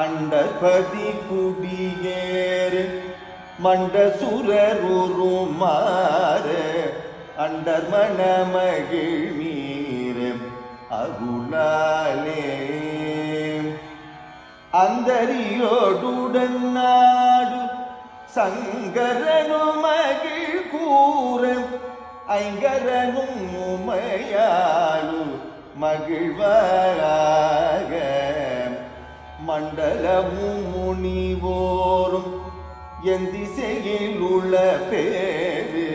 அண்டபதி குடியேறு மண்ட சுரருமாறு அண்டர் மணமகிழ் மீறு அருளாலே. அந்தரியோடுடன் நாடு. சங்கரனும் மகிழ் கூறன் ஐங்கரனும் உமையாளு மகிழ்வராக. மண்டலமும் முனிவோரும் என் திசையில் உள்ள பேரு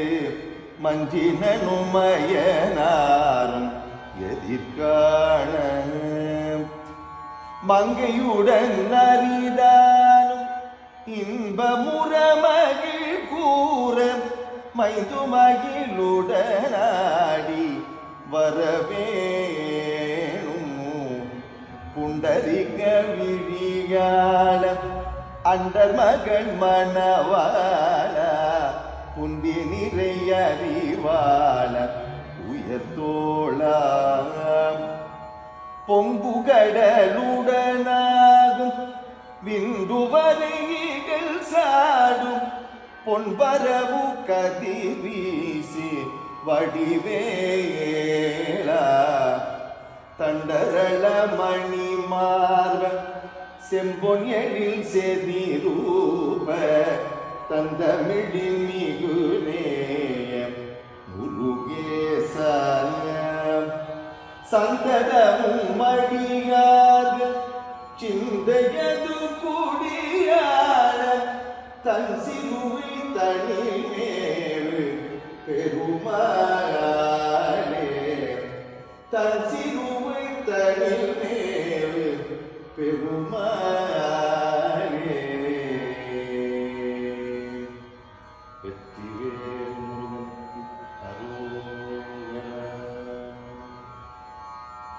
மஞ்சினனுமயனாரும் எதிர்காண மங்கையுடன் அறிதானும் அரிதானும் இன்பமுறமகிழ் கூற மைந்து மகிழுடனாடி வரவேணும். புண்டரிக விழியாள அண்டர் மகன் மணவாள புந்தி நிறைய அறிவாள உயர்த்தோ பொங்குகடலுடனாகும் விந்துவரைகள் சாடும். பொன்பரவு கதிர் வீசி வடிவேலா. தண்டரள மணி செம்பொன் எழில் செதிரூப. தந்தமிழில் சந்ததமும் மடியாக சிந்தையது குடியார தன் சிறுவை தனி தனிமேவு பெருமாளே தன் சிறுவை தனி தனிமேவு பெருமாள்